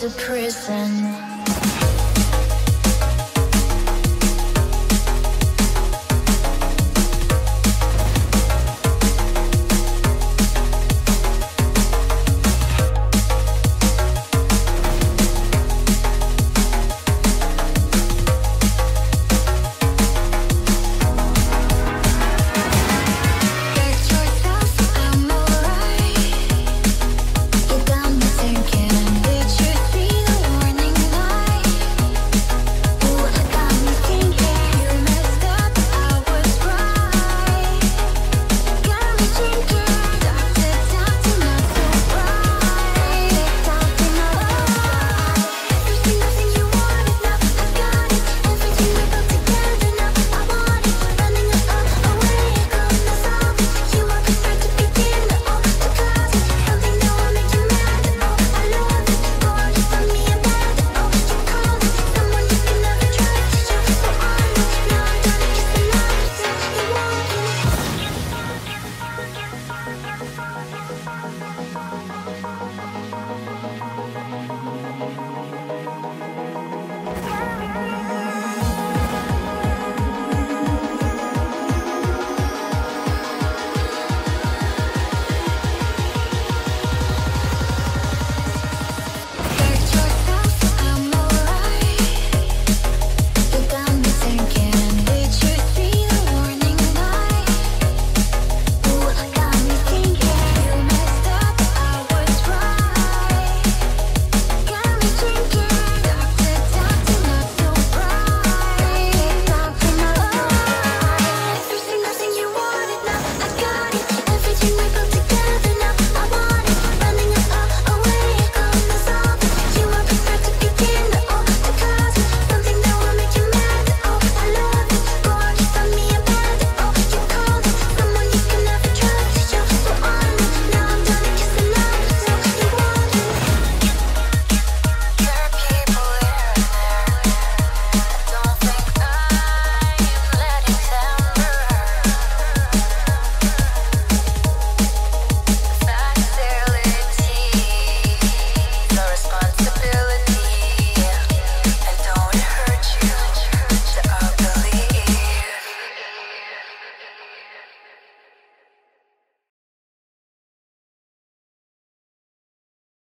the a prison.